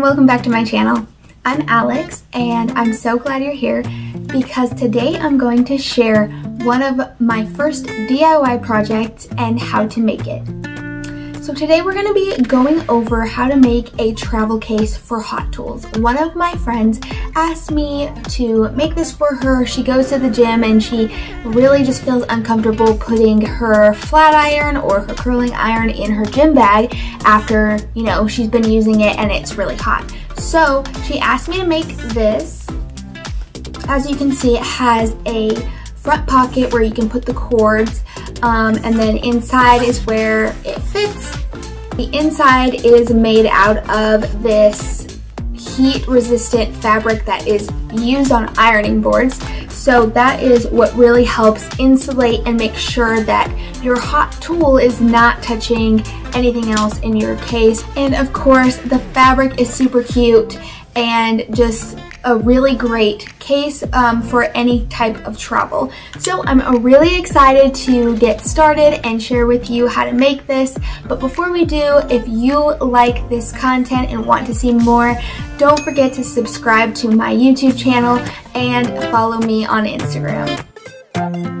and welcome back to my channel. I'm Alyxx and I'm so glad you're here because today I'm going to share one of my first DIY projects and how to make it. So today we're going to be going over how to make a travel case for Hot Tools. One of my friends asked me to make this for her. She goes to the gym and she really just feels uncomfortable putting her flat iron or her curling iron in her gym bag after, you know, she's been using it and it's really hot. So she asked me to make this. As you can see, it has a front pocket where you can put the cords um, and then inside is where it fits. The inside is made out of this heat resistant fabric that is used on ironing boards. So that is what really helps insulate and make sure that your hot tool is not touching anything else in your case. And of course, the fabric is super cute and just a really great case um, for any type of travel. So I'm really excited to get started and share with you how to make this. But before we do, if you like this content and want to see more, don't forget to subscribe to my YouTube channel and follow me on Instagram.